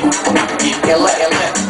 Ele, ele, ele.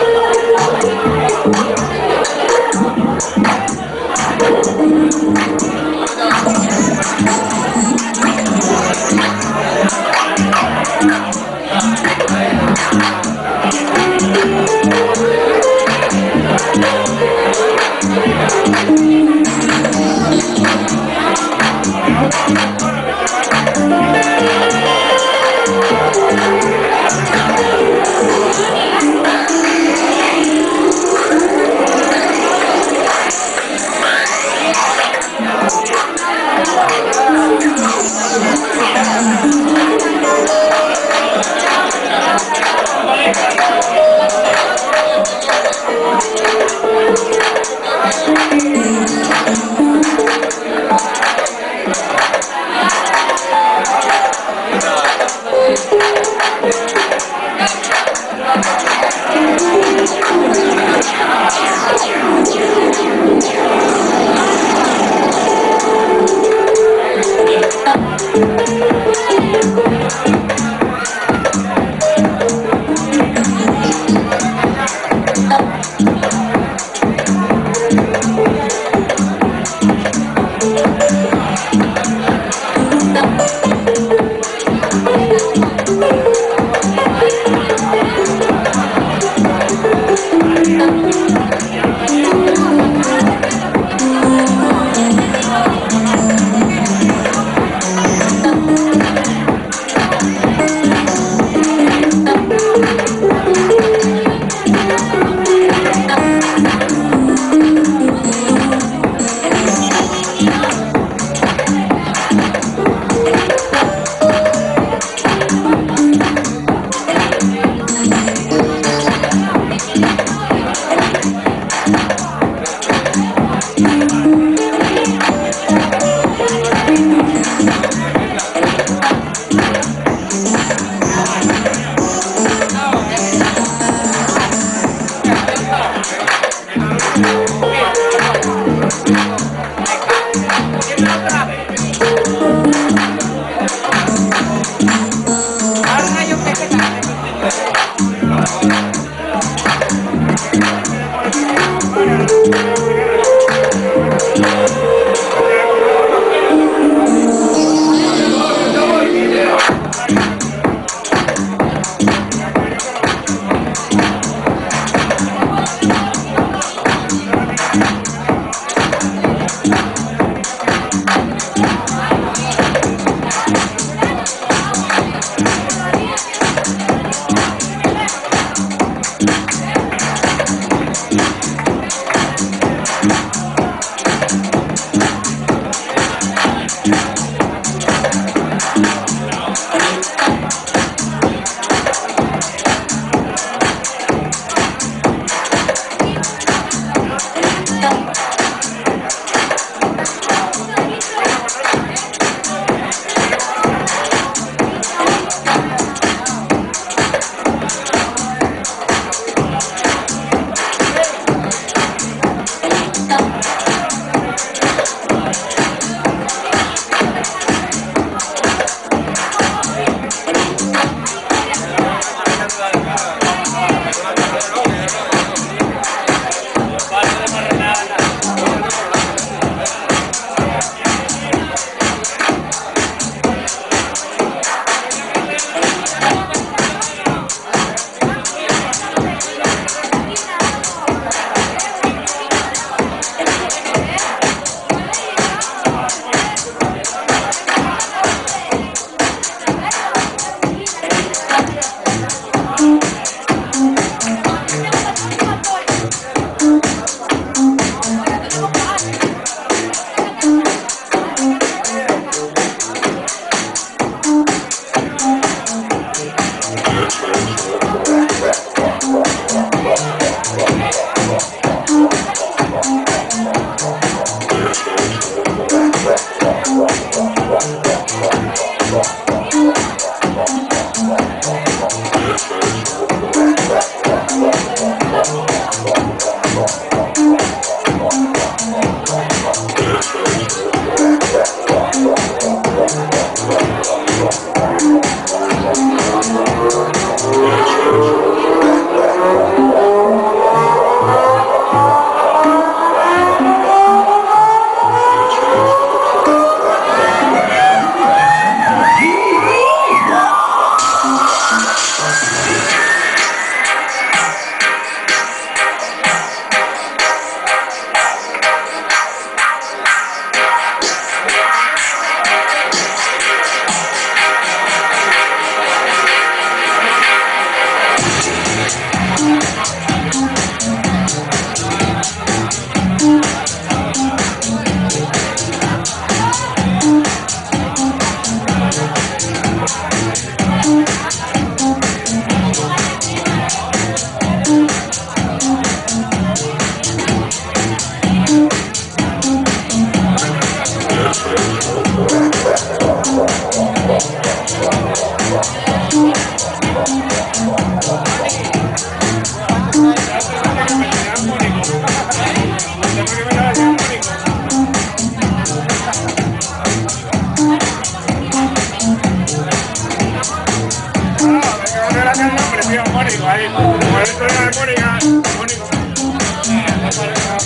嗯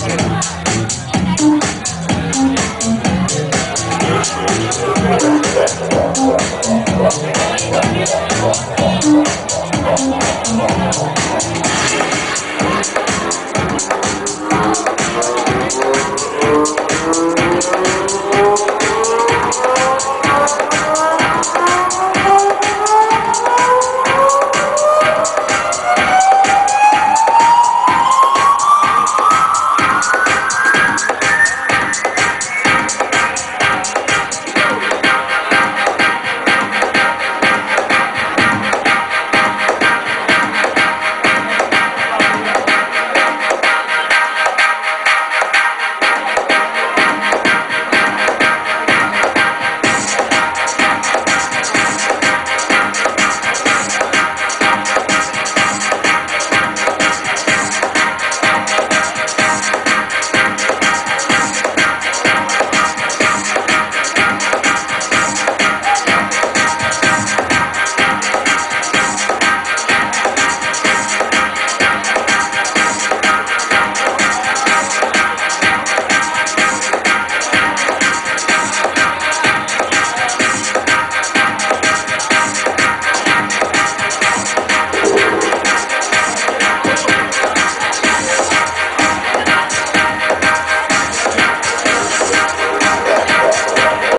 Thank you.